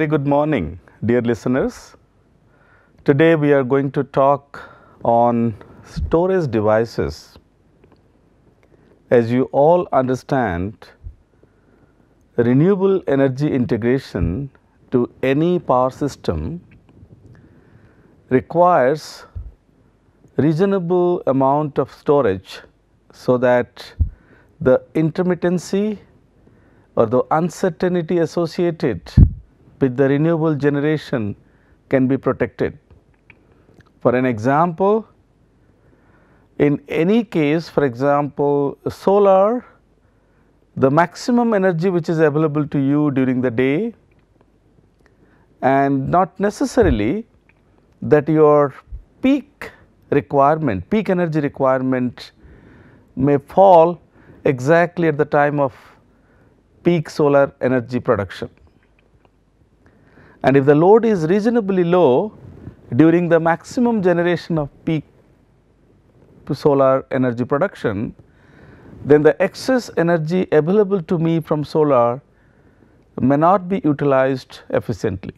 very good morning, dear listeners. Today we are going to talk on storage devices. As you all understand, renewable energy integration to any power system requires reasonable amount of storage so that the intermittency or the uncertainty associated with the renewable generation can be protected. For an example, in any case for example, solar the maximum energy which is available to you during the day and not necessarily that your peak requirement, peak energy requirement may fall exactly at the time of peak solar energy production. And if the load is reasonably low during the maximum generation of peak solar energy production, then the excess energy available to me from solar may not be utilized efficiently.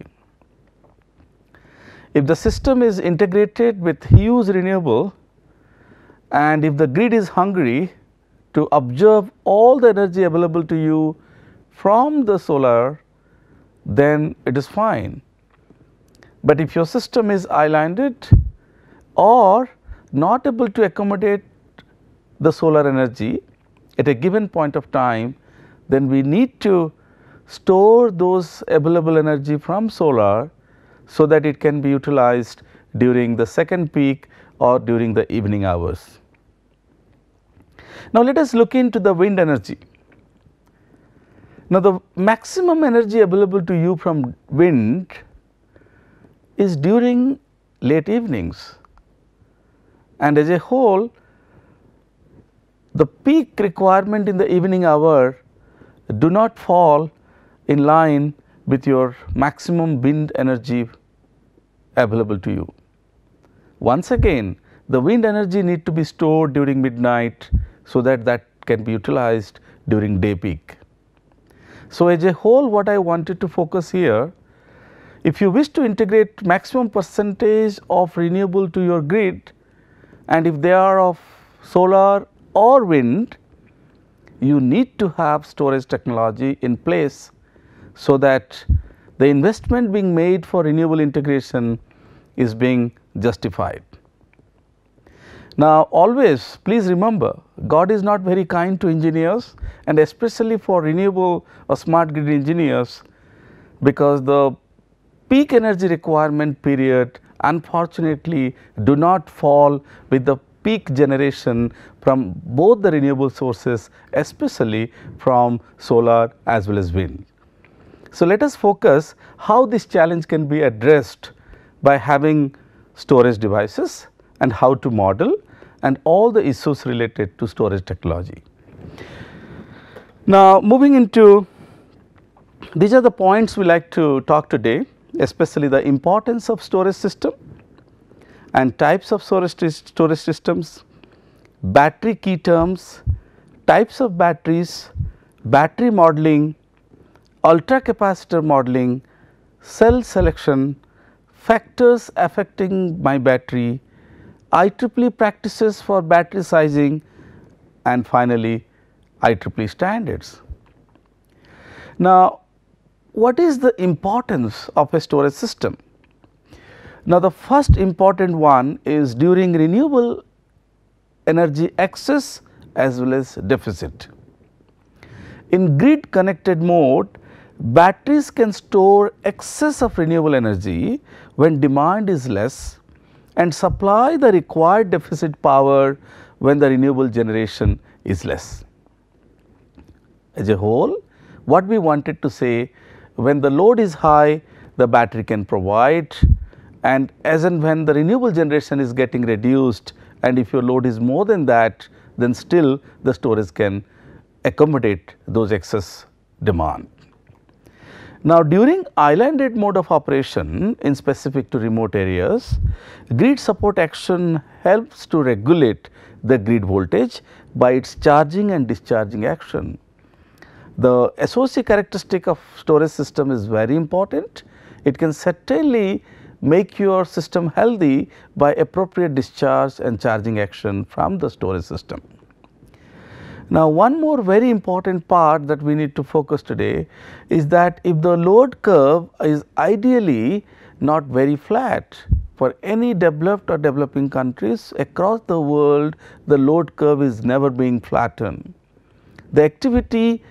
If the system is integrated with huge renewable and if the grid is hungry to absorb all the energy available to you from the solar, then it is fine. But if your system is islanded or not able to accommodate the solar energy at a given point of time, then we need to store those available energy from solar so that it can be utilized during the second peak or during the evening hours. Now, let us look into the wind energy. Now, the maximum energy available to you from wind is during late evenings and as a whole the peak requirement in the evening hour do not fall in line with your maximum wind energy available to you. Once again the wind energy need to be stored during midnight so that that can be utilized during day peak. So, as a whole what I wanted to focus here if you wish to integrate maximum percentage of renewable to your grid and if they are of solar or wind you need to have storage technology in place so that the investment being made for renewable integration is being justified. Now, always please remember God is not very kind to engineers and especially for renewable or smart grid engineers because the peak energy requirement period unfortunately do not fall with the peak generation from both the renewable sources especially from solar as well as wind. So, let us focus how this challenge can be addressed by having storage devices and how to model and all the issues related to storage technology. Now, moving into these are the points we like to talk today especially the importance of storage system and types of storage, storage systems, battery key terms, types of batteries, battery modeling, ultra capacitor modeling, cell selection, factors affecting my battery, IEEE practices for battery sizing and finally IEEE standards. Now, what is the importance of a storage system? Now, the first important one is during renewable energy excess as well as deficit. In grid connected mode, batteries can store excess of renewable energy when demand is less and supply the required deficit power when the renewable generation is less. As a whole, what we wanted to say when the load is high, the battery can provide and as and when the renewable generation is getting reduced and if your load is more than that then still the storage can accommodate those excess demand. Now, during islanded mode of operation in specific to remote areas, grid support action helps to regulate the grid voltage by its charging and discharging action. The SOC characteristic of storage system is very important. It can certainly make your system healthy by appropriate discharge and charging action from the storage system. Now, one more very important part that we need to focus today is that if the load curve is ideally not very flat for any developed or developing countries across the world the load curve is never being flattened. The activity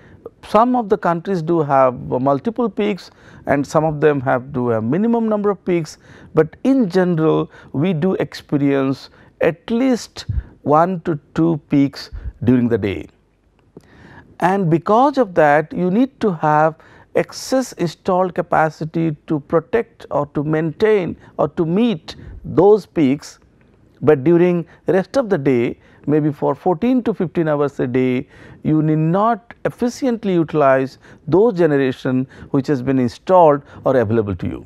some of the countries do have multiple peaks and some of them have to have minimum number of peaks, but in general we do experience at least 1 to 2 peaks during the day. And because of that you need to have excess installed capacity to protect or to maintain or to meet those peaks, but during the rest of the day maybe for 14 to 15 hours a day you need not efficiently utilize those generation which has been installed or available to you.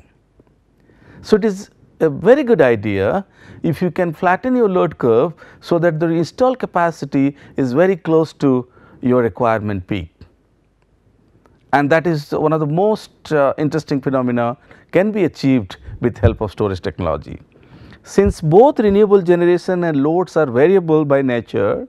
So, it is a very good idea if you can flatten your load curve so that the installed capacity is very close to your requirement peak and that is one of the most uh, interesting phenomena can be achieved with help of storage technology. Since both renewable generation and loads are variable by nature,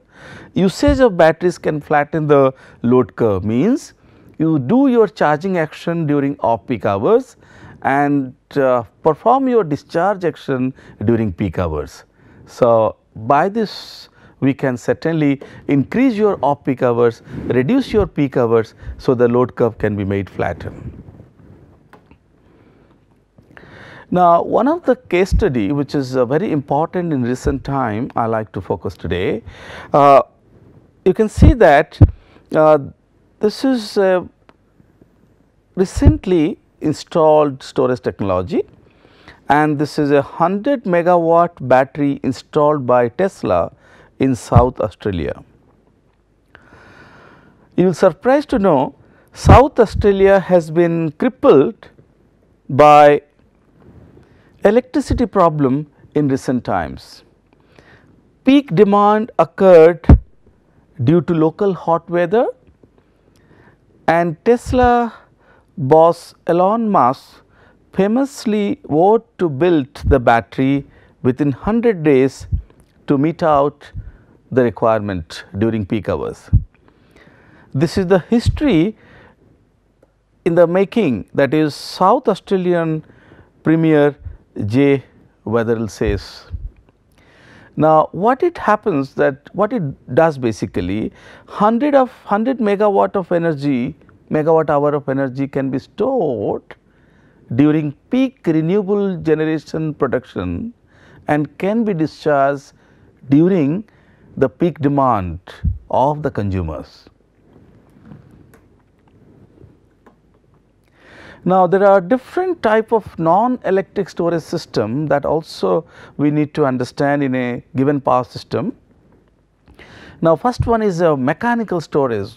usage of batteries can flatten the load curve means you do your charging action during off peak hours and uh, perform your discharge action during peak hours. So, by this we can certainly increase your off peak hours, reduce your peak hours, so the load curve can be made flatter. Now, one of the case study which is uh, very important in recent time I like to focus today, uh, you can see that uh, this is recently installed storage technology and this is a 100 megawatt battery installed by Tesla in South Australia. You will surprised to know South Australia has been crippled by electricity problem in recent times. Peak demand occurred due to local hot weather and Tesla boss Elon Musk famously vowed to build the battery within 100 days to meet out the requirement during peak hours. This is the history in the making that is South Australian Premier J. Weatherill says. Now, what it happens that what it does basically 100 of 100 megawatt of energy megawatt hour of energy can be stored during peak renewable generation production and can be discharged during the peak demand of the consumers. Now, there are different type of non-electric storage system that also we need to understand in a given power system. Now, first one is a mechanical storage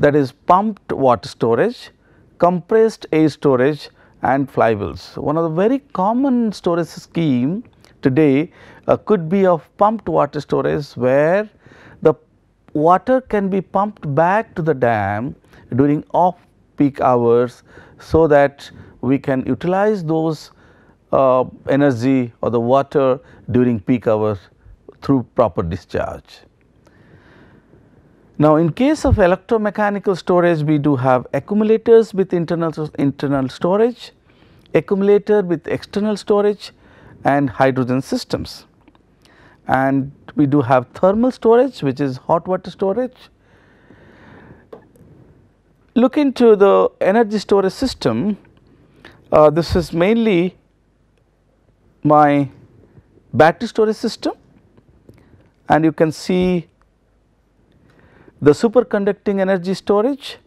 that is pumped water storage, compressed air storage and flywheels. One of the very common storage scheme today uh, could be of pumped water storage where the water can be pumped back to the dam during off peak hours so that we can utilize those uh, energy or the water during peak hours through proper discharge. Now, in case of electromechanical storage we do have accumulators with internal, internal storage, accumulator with external storage and hydrogen systems. And we do have thermal storage which is hot water storage. Look into the energy storage system, uh, this is mainly my battery storage system. And you can see the superconducting energy storage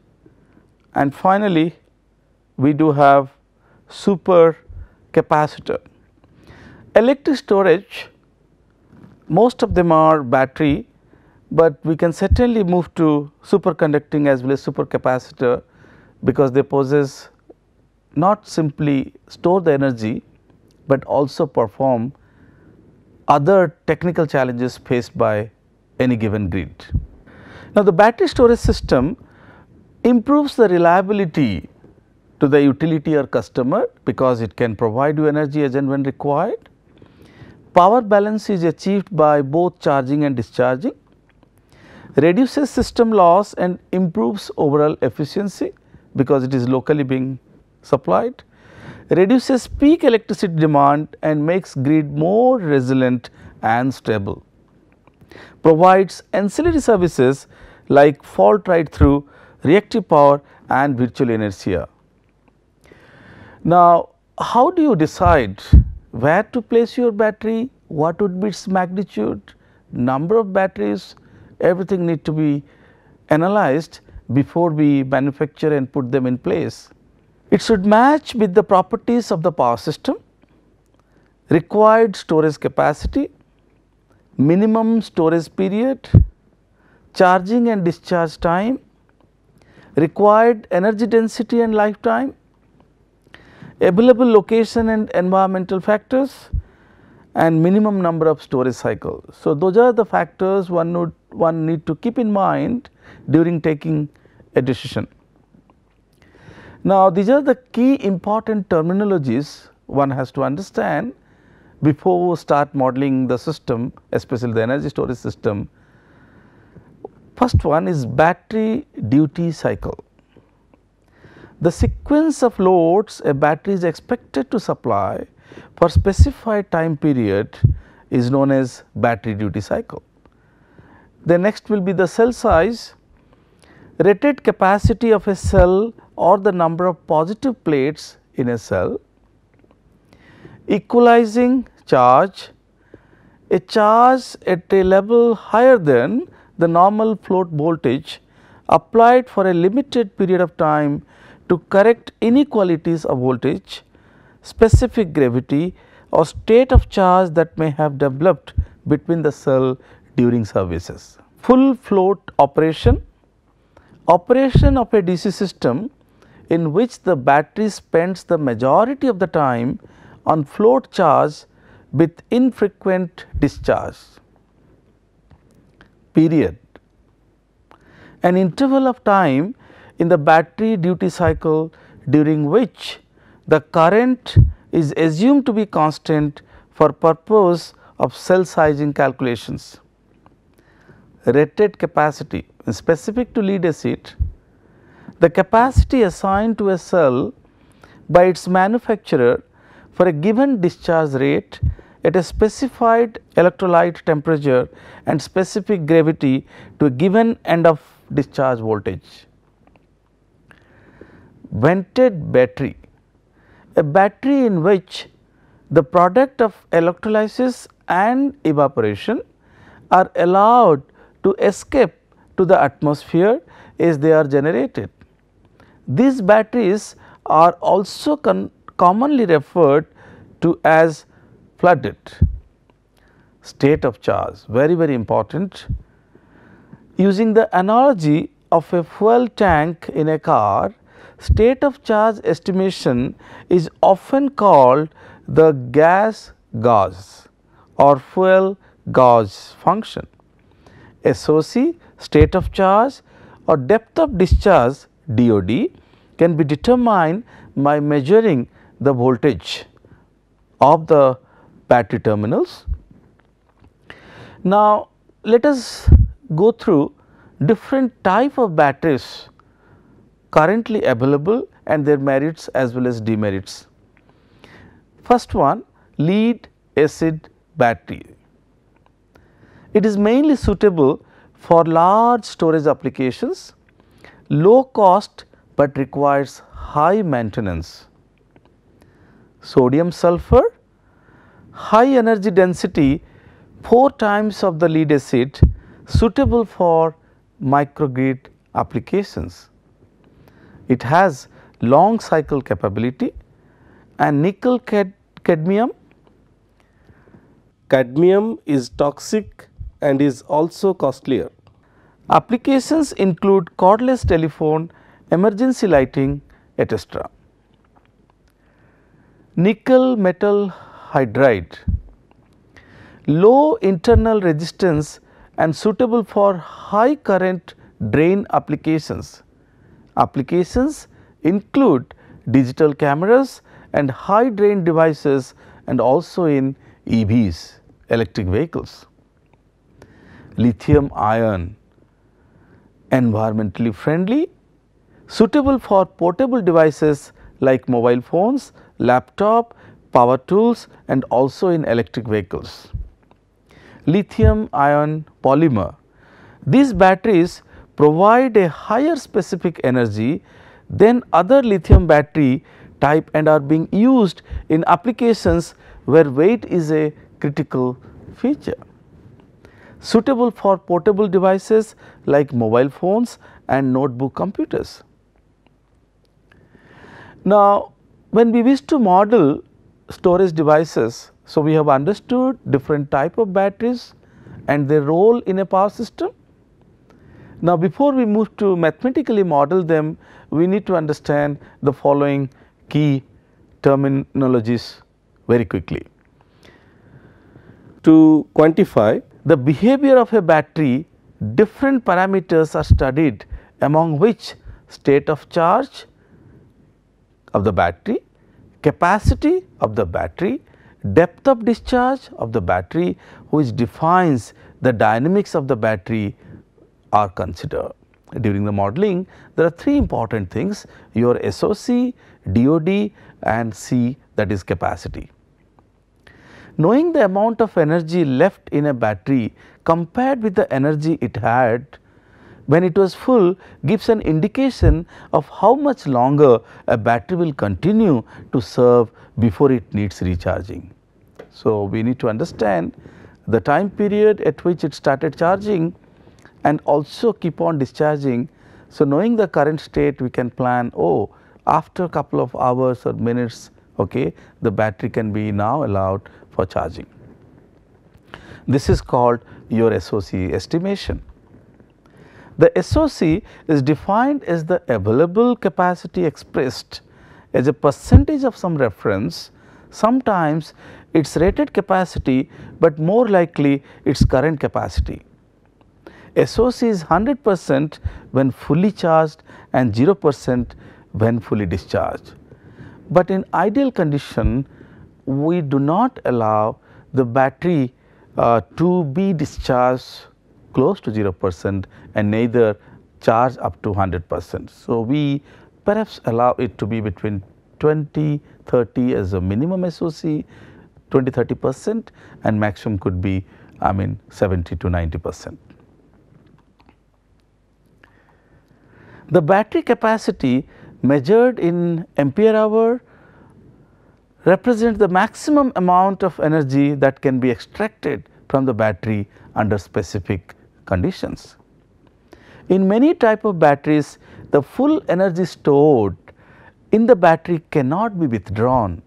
and finally we do have super capacitor. Electric storage most of them are battery but we can certainly move to superconducting as well as supercapacitor because they possess not simply store the energy, but also perform other technical challenges faced by any given grid. Now, the battery storage system improves the reliability to the utility or customer because it can provide you energy as and when required. Power balance is achieved by both charging and discharging, reduces system loss and improves overall efficiency because it is locally being supplied, reduces peak electricity demand and makes grid more resilient and stable, provides ancillary services like fault ride through, reactive power and virtual inertia. Now, how do you decide where to place your battery, what would be its magnitude, number of batteries, everything need to be analyzed before we manufacture and put them in place. It should match with the properties of the power system, required storage capacity, minimum storage period, charging and discharge time, required energy density and lifetime, available location and environmental factors and minimum number of storage cycles. So, those are the factors one would one need to keep in mind during taking a decision. Now, these are the key important terminologies one has to understand before start modeling the system especially the energy storage system. First one is battery duty cycle. The sequence of loads a battery is expected to supply for specified time period is known as battery duty cycle. The next will be the cell size, rated capacity of a cell or the number of positive plates in a cell, equalizing charge, a charge at a level higher than the normal float voltage applied for a limited period of time to correct inequalities of voltage, specific gravity or state of charge that may have developed between the cell during services. Full float operation, operation of a DC system in which the battery spends the majority of the time on float charge with infrequent discharge. Period. An interval of time in the battery duty cycle during which the current is assumed to be constant for purpose of cell sizing calculations rated capacity specific to lead acid, the capacity assigned to a cell by its manufacturer for a given discharge rate at a specified electrolyte temperature and specific gravity to a given end of discharge voltage. Vented battery, a battery in which the product of electrolysis and evaporation are allowed to escape to the atmosphere as they are generated. These batteries are also commonly referred to as flooded state of charge very very important. Using the analogy of a fuel tank in a car state of charge estimation is often called the gas gauge or fuel gauge function. SOC state of charge or depth of discharge DOD can be determined by measuring the voltage of the battery terminals. Now, let us go through different type of batteries currently available and their merits as well as demerits. First one lead acid battery it is mainly suitable for large storage applications, low cost but requires high maintenance. Sodium sulfur, high energy density 4 times of the lead acid suitable for microgrid applications. It has long cycle capability and nickel cad cadmium. Cadmium is toxic and is also costlier. Applications include cordless telephone, emergency lighting etc. Nickel metal hydride low internal resistance and suitable for high current drain applications Applications include digital cameras and high drain devices and also in EVs, electric vehicles. Lithium ion, environmentally friendly, suitable for portable devices like mobile phones, laptop, power tools and also in electric vehicles. Lithium ion polymer, these batteries provide a higher specific energy than other lithium battery type and are being used in applications where weight is a critical feature. Suitable for portable devices like mobile phones and notebook computers. Now, when we wish to model storage devices, so we have understood different type of batteries and their role in a power system. Now, before we move to mathematically model them, we need to understand the following key terminologies very quickly. To quantify the behavior of a battery, different parameters are studied among which state of charge of the battery, capacity of the battery, depth of discharge of the battery which defines the dynamics of the battery are considered. During the modeling, there are three important things your SOC, DOD and C that is capacity. Knowing the amount of energy left in a battery compared with the energy it had when it was full gives an indication of how much longer a battery will continue to serve before it needs recharging. So, we need to understand the time period at which it started charging and also keep on discharging. So, knowing the current state we can plan oh after a couple of hours or minutes okay, the battery can be now allowed for charging. This is called your SOC estimation. The SOC is defined as the available capacity expressed as a percentage of some reference sometimes its rated capacity, but more likely its current capacity. SOC is 100 percent when fully charged and 0 percent when fully discharged. But in ideal condition we do not allow the battery uh, to be discharged close to 0 percent and neither charge up to 100 percent. So, we perhaps allow it to be between 20 30 as a minimum SOC 20 30 percent and maximum could be I mean 70 to 90 percent. The battery capacity measured in ampere hour represents the maximum amount of energy that can be extracted from the battery under specific conditions. In many type of batteries, the full energy stored in the battery cannot be withdrawn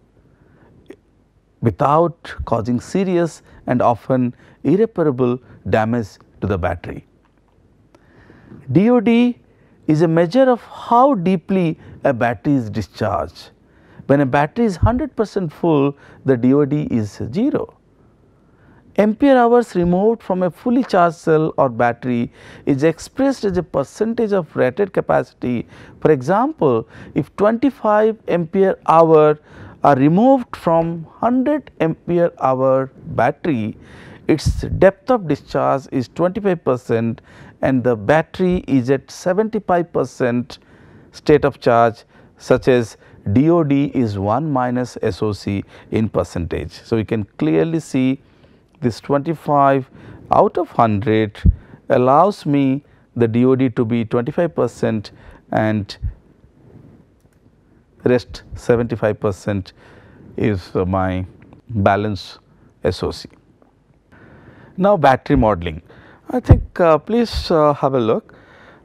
without causing serious and often irreparable damage to the battery. DOD is a measure of how deeply a battery is discharged. When a battery is 100 percent full, the DOD is 0 ampere hours removed from a fully charged cell or battery is expressed as a percentage of rated capacity. For example, if 25 ampere hour are removed from 100 ampere hour battery, its depth of discharge is 25 percent and the battery is at 75 percent state of charge such as DOD is 1 minus SOC in percentage. So, you can clearly see this 25 out of 100 allows me the DOD to be 25 percent and rest 75 percent is my balance SOC. Now, battery modeling. I think uh, please uh, have a look.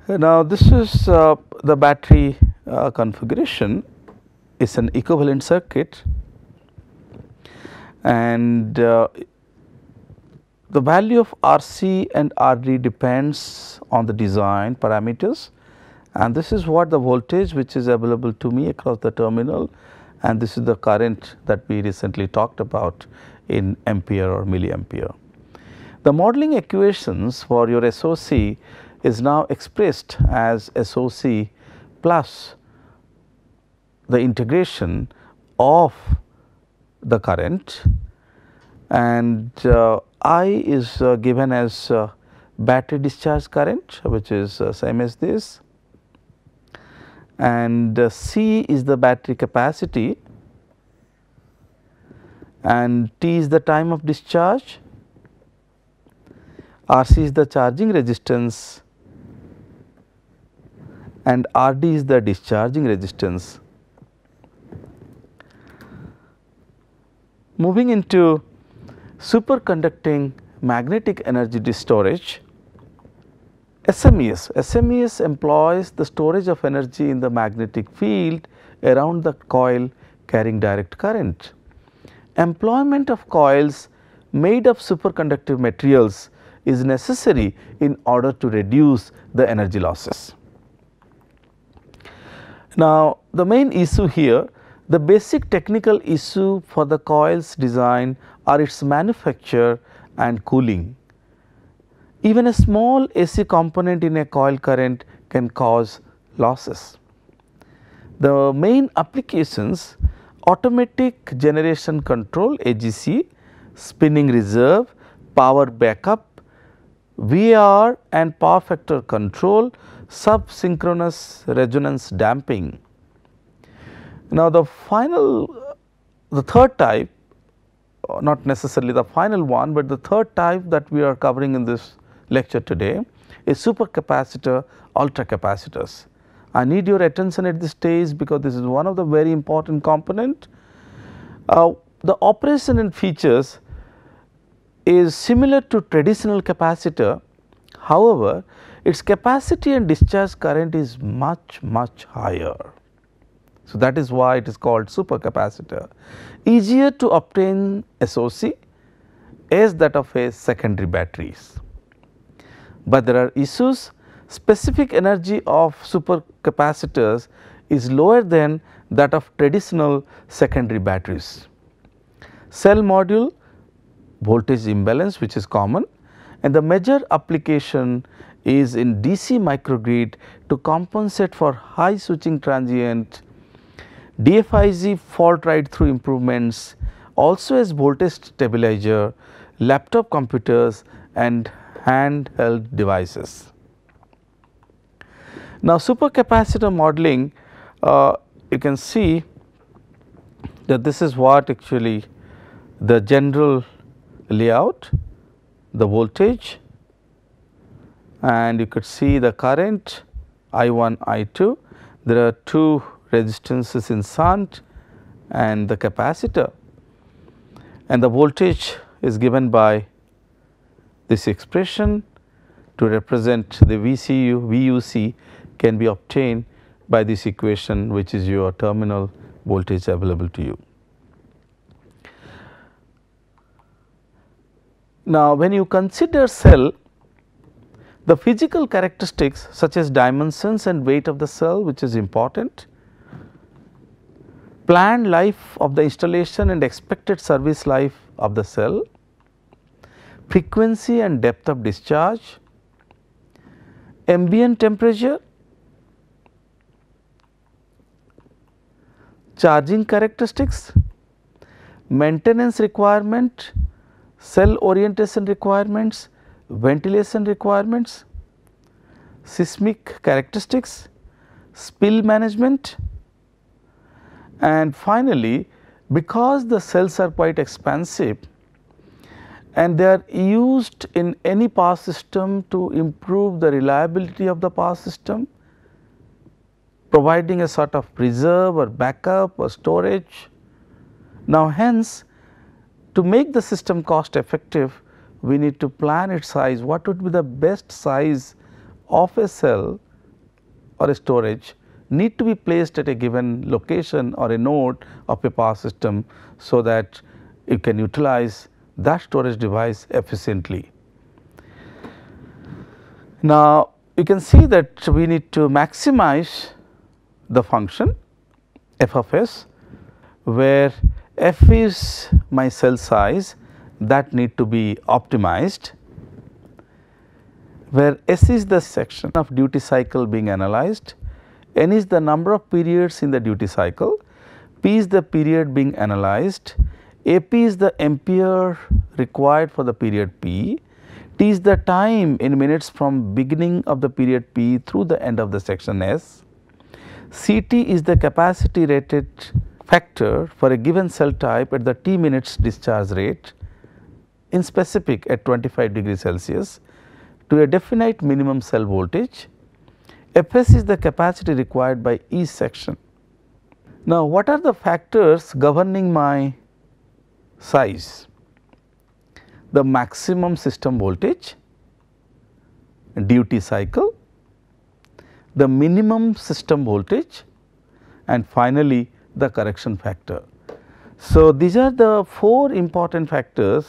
Now, this is uh, the battery uh, configuration. It is an equivalent circuit and uh, the value of RC and RD depends on the design parameters. And this is what the voltage which is available to me across the terminal. And this is the current that we recently talked about in ampere or milliampere. The modeling equations for your SOC is now expressed as SOC plus the integration of the current. And uh, I is uh, given as uh, battery discharge current which is uh, same as this. And uh, C is the battery capacity. And T is the time of discharge, RC is the charging resistance. And RD is the discharging resistance. Moving into superconducting magnetic energy storage, SMES. SMES employs the storage of energy in the magnetic field around the coil carrying direct current. Employment of coils made of superconductive materials is necessary in order to reduce the energy losses. Now, the main issue here the basic technical issue for the coils design are its manufacture and cooling. Even a small AC component in a coil current can cause losses. The main applications automatic generation control AGC, spinning reserve, power backup, VAR and power factor control, sub synchronous resonance damping. Now, the final the third type not necessarily the final one, but the third type that we are covering in this lecture today is supercapacitor ultra capacitors. I need your attention at this stage because this is one of the very important component. Uh, the operation and features is similar to traditional capacitor, however, its capacity and discharge current is much much higher. So, that is why it is called supercapacitor. Easier to obtain SOC as that of a secondary batteries. But there are issues specific energy of supercapacitors is lower than that of traditional secondary batteries. Cell module voltage imbalance which is common and the major application is in DC microgrid to compensate for high switching transient DFIG fault ride through improvements also as voltage stabilizer, laptop computers and handheld devices. Now, supercapacitor modeling uh, you can see that this is what actually the general layout, the voltage and you could see the current I 1, I 2. There are two resistances in shunt and the capacitor and the voltage is given by this expression to represent the VCU, VUC can be obtained by this equation which is your terminal voltage available to you. Now, when you consider cell the physical characteristics such as dimensions and weight of the cell which is important planned life of the installation and expected service life of the cell, frequency and depth of discharge, ambient temperature, charging characteristics, maintenance requirement, cell orientation requirements, ventilation requirements, seismic characteristics, spill management, and finally, because the cells are quite expansive and they are used in any power system to improve the reliability of the power system, providing a sort of reserve or backup or storage. Now, hence to make the system cost effective, we need to plan its size, what would be the best size of a cell or a storage need to be placed at a given location or a node of a power system so that you can utilize that storage device efficiently. Now, you can see that we need to maximize the function f of s where f is my cell size that need to be optimized where S is the section of duty cycle being analyzed n is the number of periods in the duty cycle, p is the period being analyzed, AP is the ampere required for the period p, t is the time in minutes from beginning of the period p through the end of the section S, CT is the capacity rated factor for a given cell type at the t minutes discharge rate in specific at 25 degree Celsius to a definite minimum cell voltage. Fs is the capacity required by each section. Now, what are the factors governing my size? The maximum system voltage, duty cycle, the minimum system voltage and finally, the correction factor. So, these are the four important factors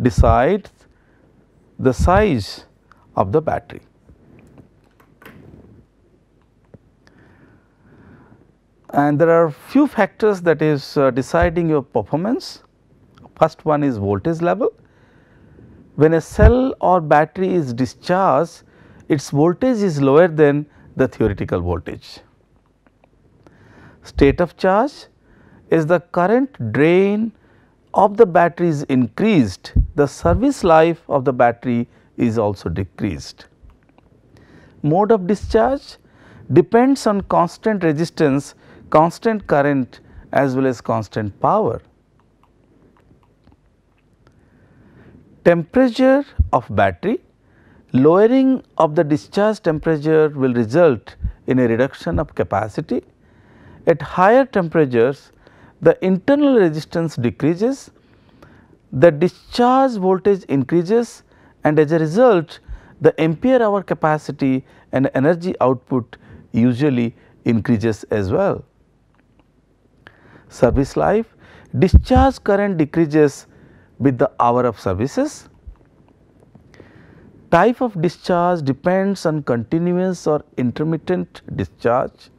decide the size of the battery. And there are few factors that is uh, deciding your performance. First one is voltage level. When a cell or battery is discharged, its voltage is lower than the theoretical voltage. State of charge is the current drain of the battery is increased, the service life of the battery is also decreased. Mode of discharge depends on constant resistance, constant current as well as constant power. Temperature of battery lowering of the discharge temperature will result in a reduction of capacity. At higher temperatures the internal resistance decreases, the discharge voltage increases and as a result the ampere hour capacity and energy output usually increases as well. Service life discharge current decreases with the hour of services. Type of discharge depends on continuous or intermittent discharge.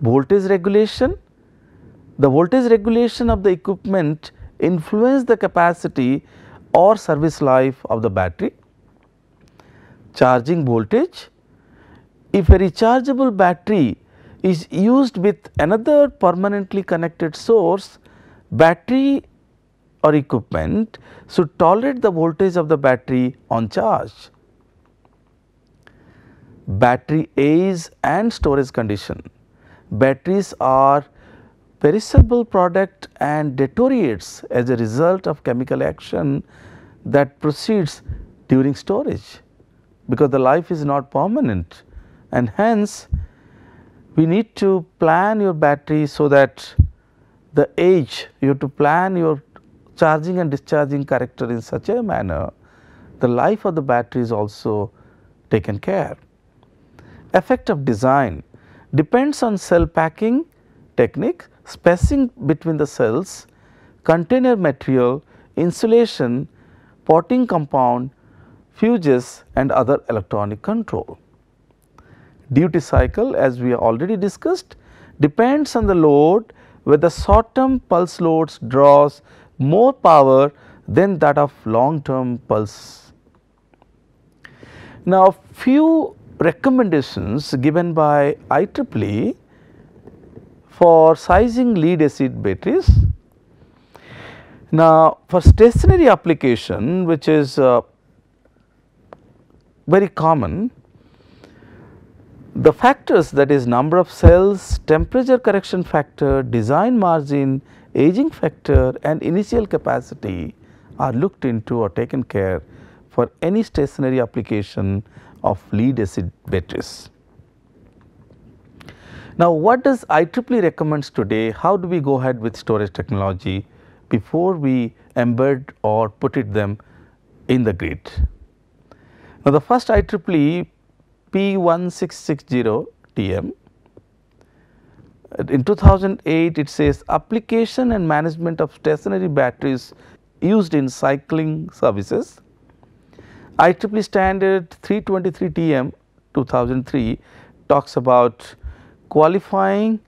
Voltage regulation the voltage regulation of the equipment influence the capacity or service life of the battery. Charging voltage, if a rechargeable battery is used with another permanently connected source, battery or equipment should tolerate the voltage of the battery on charge. Battery age and storage condition. Batteries are perishable product and deteriorates as a result of chemical action that proceeds during storage because the life is not permanent and hence we need to plan your battery so that the age you have to plan your charging and discharging character in such a manner the life of the battery is also taken care. Effect of design depends on cell packing technique spacing between the cells, container material, insulation, potting compound, fuses and other electronic control. Duty cycle as we already discussed depends on the load where the short term pulse loads draws more power than that of long term pulse. Now, few recommendations given by IEEE for sizing lead acid batteries. Now, for stationary application which is uh, very common, the factors that is number of cells, temperature correction factor, design margin, aging factor and initial capacity are looked into or taken care for any stationary application of lead acid batteries. Now, what does IEEE recommends today? How do we go ahead with storage technology before we embed or put it them in the grid? Now, the first IEEE P1660 TM in 2008 it says application and management of stationary batteries used in cycling services. IEEE standard 323 TM 2003 talks about qualifying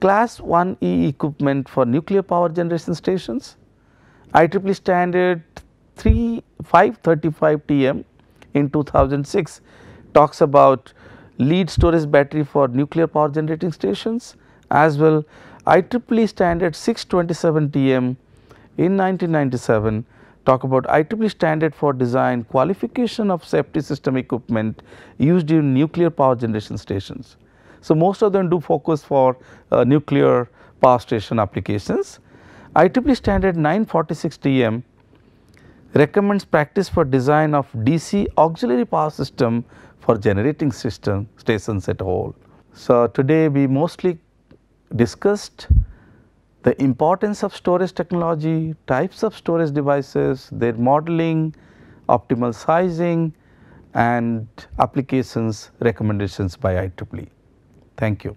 class 1E equipment for nuclear power generation stations. IEEE standard 3535 TM in 2006 talks about lead storage battery for nuclear power generating stations as well IEEE standard 627 TM in 1997 talk about IEEE standard for design qualification of safety system equipment used in nuclear power generation stations. So, most of them do focus for uh, nuclear power station applications. IEEE standard 946 TM recommends practice for design of DC auxiliary power system for generating system stations at all. So, today we mostly discussed the importance of storage technology, types of storage devices, their modeling, optimal sizing and applications recommendations by IEEE. Thank you.